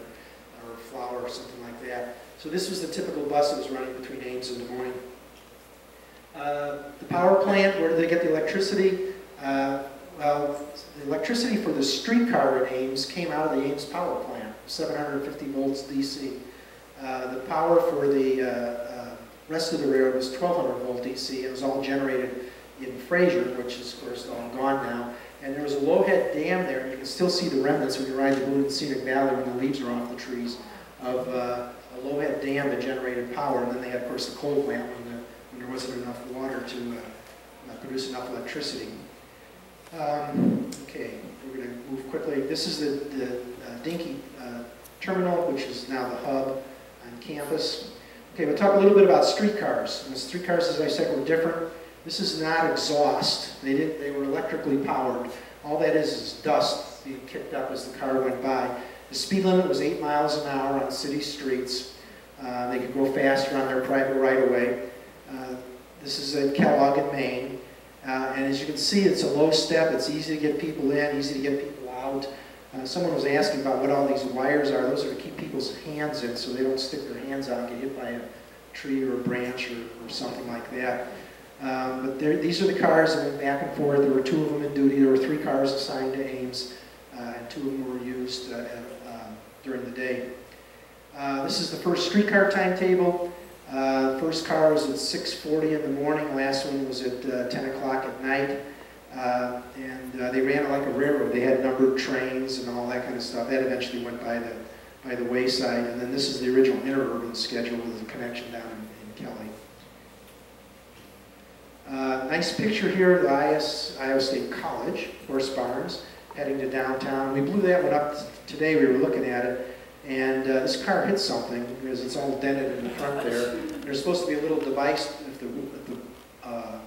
or a flower or something like that. So this was the typical bus that was running between Ames and Des Moines. Uh, the power plant, where did they get the electricity? Uh, well, the electricity for the streetcar in Ames came out of the Ames power plant, 750 volts DC. Uh, the power for the uh, uh, rest of the railroad was 1200 volt DC. It was all generated in Fraser, which is of course all gone now. And there was a low-head dam there, and you can still see the remnants when you ride the Boone and Scenic Valley when the leaves are off the trees of uh, low-head dam that generated power, and then they had, of course, the coal plant when, the, when there wasn't enough water to uh, produce enough electricity. Um, okay, we're going to move quickly. This is the, the uh, Dinky uh, Terminal, which is now the hub on campus. Okay, we'll talk a little bit about streetcars. Streetcars, as I said, were different. This is not exhaust. They, did, they were electrically powered. All that is is dust being kicked up as the car went by. The speed limit was 8 miles an hour on city streets. Uh, They could go faster on their private right-of-way. Uh, This is in Kellogg in Main. Uh, And as you can see, it's a low step, it's easy to get people in, easy to get people out. Uh, Someone was asking about what all these wires are, those are to keep people's hands in so they don't stick their hands out and get hit by a tree or a branch or, or something like that. Um, But these are the cars that went back and forth, there were two of them in duty, there were three cars assigned to Ames, uh, and two of them were used uh, during the day. Uh, This is the first streetcar timetable. Uh, First car was at 6:40 in the morning, last one was at uh, 10 o'clock at night. Uh, And uh, they ran it like a railroad, they had numbered trains and all that kind of stuff. That eventually went by the, by the wayside. And then this is the original interurban schedule with the connection down in in Kelley. Nice picture here of IS, Iowa State College, horse barns, heading to downtown. We blew that one up today, we were looking at it, and uh, this car hit something, because it's all dented in the front there. There's supposed to be a little device, if the, if the uh,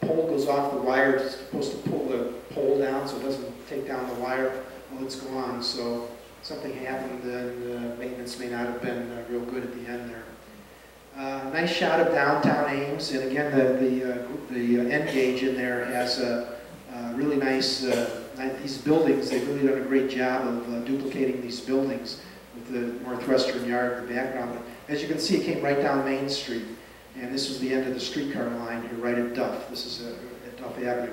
pole goes off the wire, it's supposed to pull the pole down so it doesn't take down the wire while it's gone. So something happened, and uh, maintenance may not have been uh, real good at the end there. Uh, Nice shot of downtown Ames, and again, the, the, uh, the uh, N gauge in there has a uh, really nice, uh, these buildings, they've really done a great job of duplicating these buildings the northwestern yard in the background. But As you can see, it came right down Main Street, and this was the end of the streetcar line here, right at Duff. This is uh, at Duff Avenue.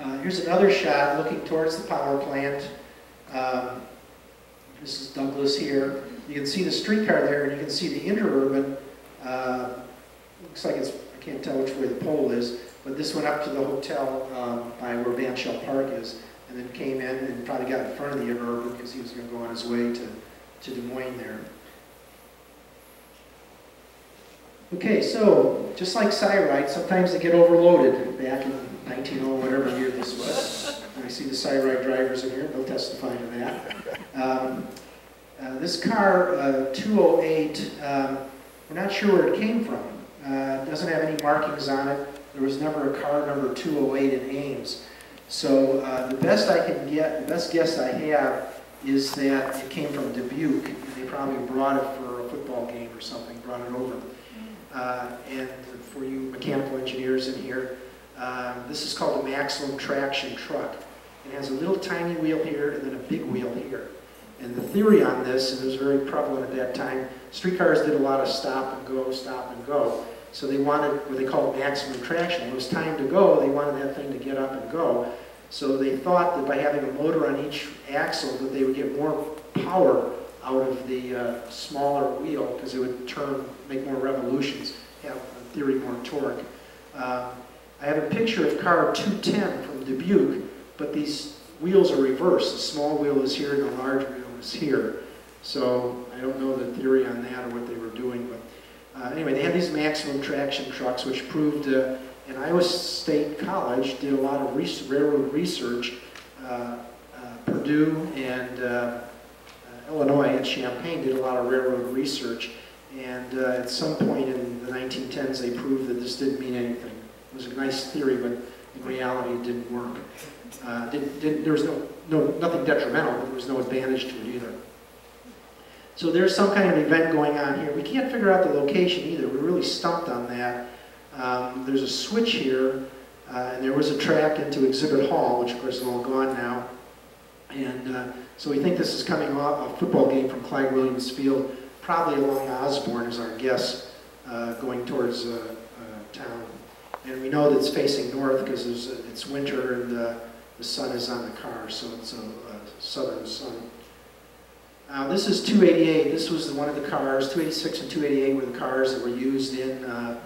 Uh, Here's another shot looking towards the power plant. Um, This is Douglas here. You can see the streetcar there, and you can see the interurban. uh, Looks like it's, I can't tell which way the pole is, but this went up to the hotel um, by where Bandshell Park is, and then came in and probably got in front of the interurban because he was going to go on his way to, to Des Moines there. Okay, so, just like CyRide, sometimes they get overloaded. Back in 1900, whatever year this was. I see the CyRide drivers in here, they'll testify to that. Um, uh, This car, uh, 208, um, we're not sure where it came from. Uh, doesn't have any markings on it. There was never a car number 208 in Ames. So uh, the best I can get, the best guess I have is that it came from Dubuque. and They probably brought it for a football game or something, brought it over. Uh, And for you mechanical engineers in here, um, this is called a maximum traction truck. It has a little tiny wheel here and then a big wheel here. And the theory on this, and it was very prevalent at that time, streetcars did a lot of stop and go, stop and go. So they wanted what they call maximum traction. When it was time to go, they wanted that thing to get up and go. So they thought that by having a motor on each axle, that they would get more power out of the uh, smaller wheel because it would turn, make more revolutions, have, in theory, more torque. Um, I have a picture of car 210 from Dubuque, but these wheels are reversed. The small wheel is here and the large wheel is here. So I don't know the theory on that or what they were doing, but uh, anyway, they had these maximum traction trucks, which proved, uh, and Iowa State College did a lot of railroad research. Uh, uh, Purdue and uh, uh, Illinois at Champaign did a lot of railroad research, and at some point in the 1910s, they proved that this didn't mean anything. It was a nice theory, but in reality, it didn't work. Didn't, didn't, there was no, no, nothing detrimental, but there was no advantage to it either. So there's some kind of event going on here. We can't figure out the location either. We're really stumped on that. Um, there's a switch here, uh, and there was a track into Exhibit Hall, which of course is all gone now. And uh, so we think this is coming off a football game from Clyde Williams Field, probably along Osborne is our guess, uh, going towards uh, uh, town. And we know that it's facing north because it's winter and uh, the sun is on the car, so it's a, a southern sun. Uh, this is 288. This was one of the cars. 286 and 288 were the cars that were used in uh,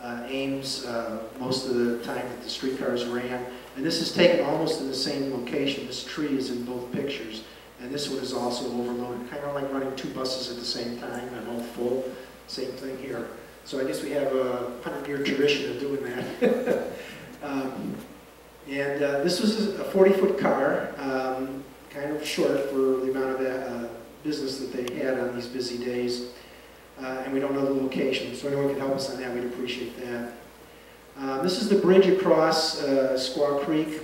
uh, Ames uh, most of the time that the streetcars ran. And this is taken almost in the same location. This tree is in both pictures. And this one is also overloaded, kind of like running two buses at the same time and all full. Same thing here. So I guess we have a 100-year tradition of doing that. um, and uh, this was a 40-foot car, um, kind of short for the amount of uh, business that they had on these busy days. Uh, and we don't know the location, so anyone can help us on that, we'd appreciate that. Uh, this is the bridge across uh, Squaw Creek.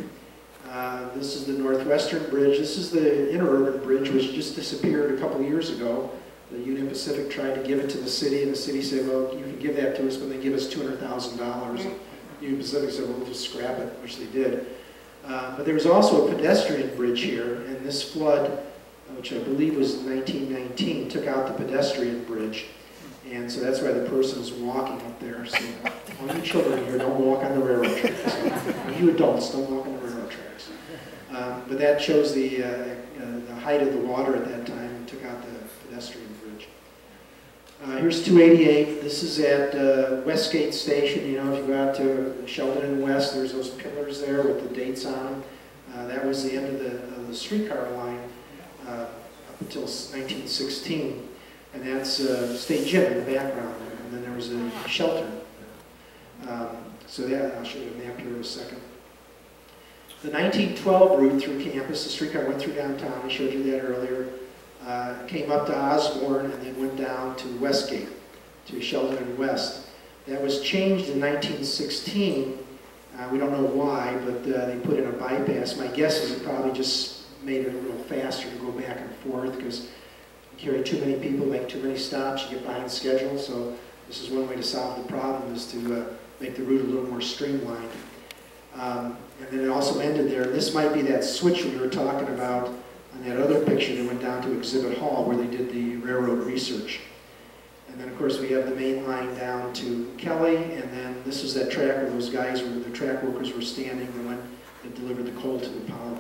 Uh, this is the northwestern bridge. This is the interurban bridge, which just disappeared a couple years ago. the Union Pacific tried to give it to the city, and the city said, well, you can give that to us, but they give us $200,000. Union Pacific said, well, we'll just scrap it, which they did. Uh, But there was also a pedestrian bridge here, and this flood, which I believe was 1919, took out the pedestrian bridge. And so that's why the person's walking up there. So all you children here, don't walk on the railroad tracks. You adults, don't walk on the railroad tracks. Um, But that shows the, uh, uh, the height of the water at that time and took out the pedestrian bridge. Uh, Here's 288. This is at uh, Westgate Station. You know, if you go out to Sheldon and West, there's those pillars there with the dates on them. Uh, That was the end of the, of the streetcar line up until 1916. And that's uh, State Gym in the background. And then there was a shelter. Um, So yeah, I'll show you a map here in a second. The 1912 route through campus, the streetcar went through downtown, I showed you that earlier, uh, came up to Osborne and then went down to Westgate, to Sheldon and West. That was changed in 1916. Uh, we don't know why, but uh, they put in a bypass. My guess is it probably just made it a little faster to go back and forth because you carry too many people, make too many stops, you get behind schedule. So this is one way to solve the problem is to uh, make the route a little more streamlined. Um, and then it also ended there. This might be that switch we were talking about on that other picture that went down to Exhibit Hall where they did the railroad research. And then, of course, we have the main line down to Kelley, and then this is that track where those guys, were the track workers were standing, the one that delivered the coal to the power.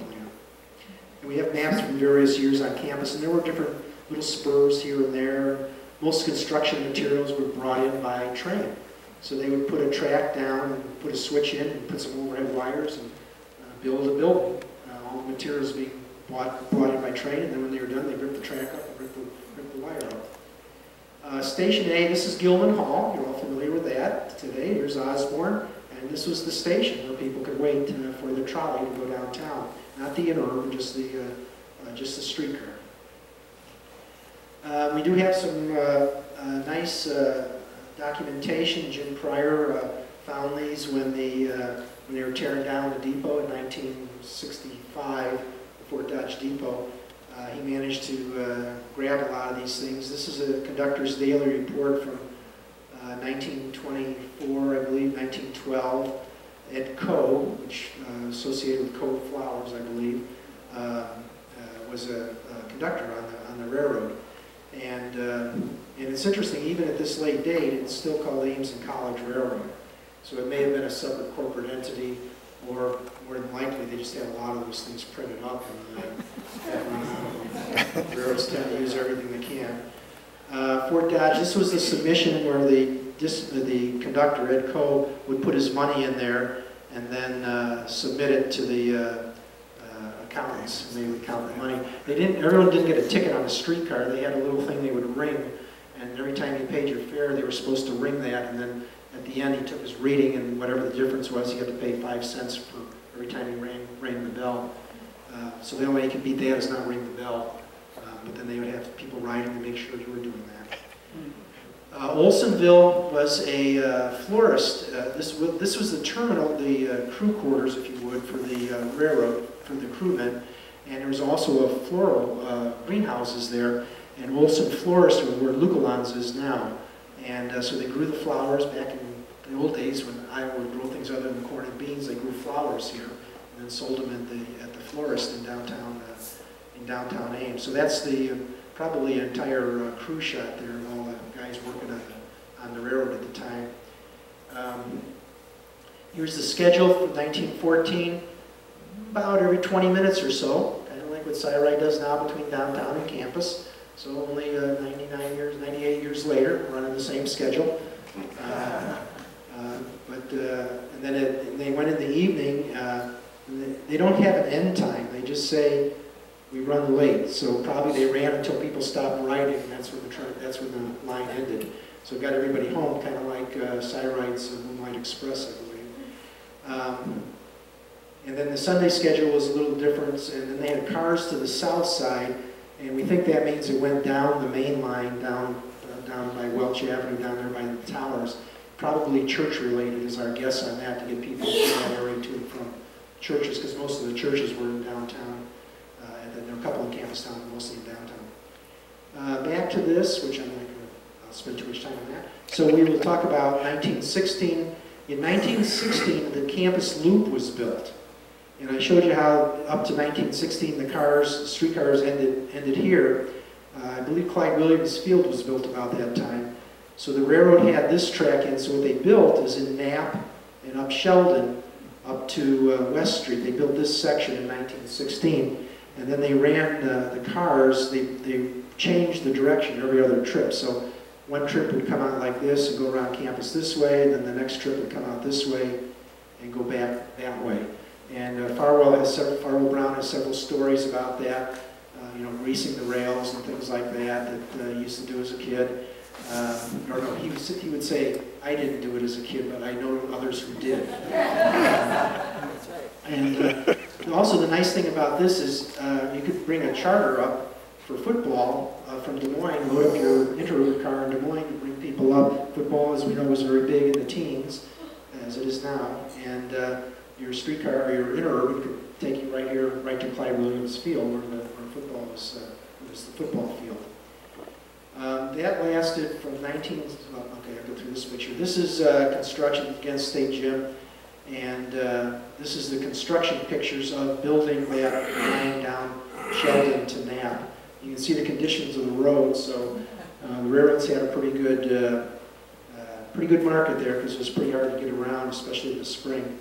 And we have maps from various years on campus, and there were different little spurs here and there. Most construction materials were brought in by train. So they would put a track down and put a switch in and put some overhead wires and uh, build a building. Uh, all the materials being bought, brought in by train, and then when they were done, they ripped the track up and ripped the, ripped the wire out. Uh, Station A, this is Gilman Hall. You're all familiar with that today. Here's Osborne. And this was the station where people could wait uh, for the trolley to go downtown. Not the interurban, just the, uh, uh, just the streetcar. Uh, we do have some uh, nice documentation. Jim Pryor found these when, the, when they were tearing down the depot in 1965, the Fort Dodge Depot. Uh, he managed to uh, grab a lot of these things. This is a conductor's daily report from uh, 1924, I believe, 1912, Ed Coe, which uh, associated with Co. Flowers, I believe, uh, uh, was a, a conductor on the, on the railroad. And, uh, and it's interesting, even at this late date, it's still called Ames and College Railroad. So it may have been a separate corporate entity, or more than likely, they just had a lot of those things printed up. And, uh, railroads tend to use everything they can. Fort Dodge, this was the submission where the, the conductor, Ed Coe, would put his money in there and then uh, submit it to the uh, uh, accountants, and they would count the money. They didn't, everyone didn't get a ticket on a streetcar, they had a little thing they would ring, and every time you paid your fare, they were supposed to ring that, and then at the end, he took his reading, and whatever the difference was, he had to pay five cents for every time he rang, rang the bell. Uh, So the only way you could beat that is not ring the bell, Uh, but then they would have people riding to make sure you were doing that. Uh, Olsonville was a uh, florist. Uh, This wa- this was the terminal, the uh, crew quarters, if you would, for the uh, railroad, for the crewmen. And there was also a floral uh, greenhouses there. And Olson Florist was where Lucullan's is now. And so they grew the flowers back in the old days when Iowa would grow things other than corn and beans. They grew flowers here and then sold them at the, at the florist in downtown, in downtown Ames. So that's the, probably entire crew shot there guys working on, the- on the railroad at the time. Um, Here's the schedule for 1914, about every 20 minutes or so, kind of like what CyRide does now between downtown and campus. So only uh, 99 years, 98 years later, running the same schedule. Uh, uh, But, uh, and then it- and they went in the evening, uh, they- they don't have an end time, they just say, we run late. So probably they ran until people stopped riding, and that's when the, train- that's when the line ended. So got everybody home, kind of like uh, CyRide's uh, Moonlight Express, I believe. Um, And then the Sunday schedule was a little different, and then they had cars to the south side, and we think that means it went down the main line, down, uh, down by Welch Avenue, down there by the towers. Probably church-related is our guess on that, to get people from that area to and from churches, because most of the churches were in downtown. And there were a couple in Campus but mostly in downtown. Uh, Back to this, which I'm not going to spend too much time on that. So we will talk about 1916. In 1916, the campus loop was built. And I showed you how up to 1916, the cars, streetcars ended, ended here. Uh, I believe Clyde Williams Field was built about that time. So the railroad had this track in, so what they built is in Knapp and up Sheldon, up to uh, West Street. They built this section in 1916. And then they ran uh, the cars, they, they changed the direction every other trip. So one trip would come out like this and go around campus this way, and then the next trip would come out this way and go back that way. And uh, Farwell has several, Farwell Brown has several stories about that, uh, you know, greasing the rails and things like that that uh, he used to do as a kid. Um, or no, he, was, he would say, I didn't do it as a kid, but I know others who did. And uh, also the nice thing about this is uh, you could bring a charter up for football uh, from Des Moines, load up your interurban car in Des Moines, and bring people up. Football, as we know, was very big in the teens, as it is now. And uh, your streetcar or your interurban could take you right here, right to Clyde Williams Field, where the where football was, uh, was the football field. Um, that lasted from 19, well, okay, I'll go through this picture. This is uh, construction against State Gym. And uh, this is the construction pictures of building that line down Sheldon to Knapp. You can see the conditions of the road, so uh, the railroads had a pretty good, uh, uh, pretty good market there because it was pretty hard to get around, especially in the spring.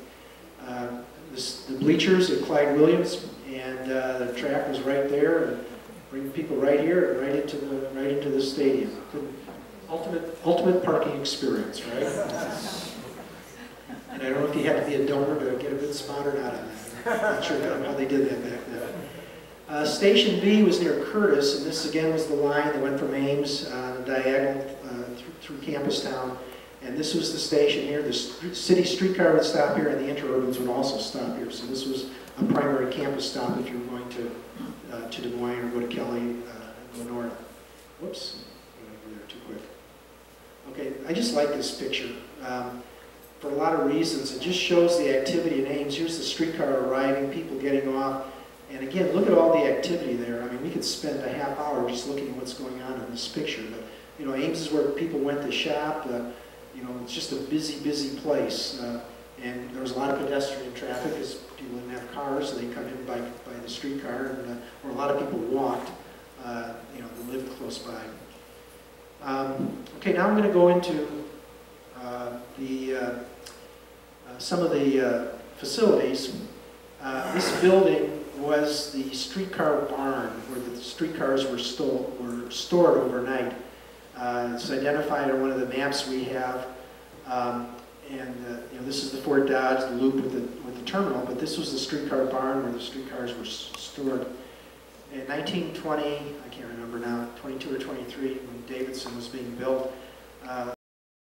Uh, this, the bleachers at Clyde Williams, and uh, the track was right there, and bring people right here and right into the right into the stadium. Ultimate, ultimate parking experience, right? And I don't know if you had to be a donor to get a good spot or not. I'm not sure how they did that back then. Uh, Station B was near Curtiss, and this again was the line that went from Ames uh, the diagonal uh, through, through Campus Town. And this was the station here. The st city streetcar would stop here, and the interurbans would also stop here. So this was a primary campus stop if you were going to uh, to Des Moines or go to Kelley, uh, go north. Whoops, I went over there too quick. Okay, I just like this picture. Um, for a lot of reasons. It just shows the activity in Ames. Here's the streetcar arriving, people getting off. And again, look at all the activity there. I mean, we could spend a half hour just looking at what's going on in this picture. But, you know, Ames is where people went to shop. Uh, you know, it's just a busy, busy place. Uh, and there was a lot of pedestrian traffic because people didn't have cars, so they come in by, by the streetcar. And, uh, or a lot of people walked, uh, you know, that lived close by. Um, okay, now I'm going to go into the, uh, uh, some of the uh, facilities. Uh, this building was the streetcar barn where the streetcars were, stole, were stored overnight. Uh, it's identified on one of the maps we have. Um, and you know, this is the Fort Dodge, the loop with the, with the terminal, but this was the streetcar barn where the streetcars were stored. In 1920, I can't remember now, 22 or 23, when Davidson was being built, uh,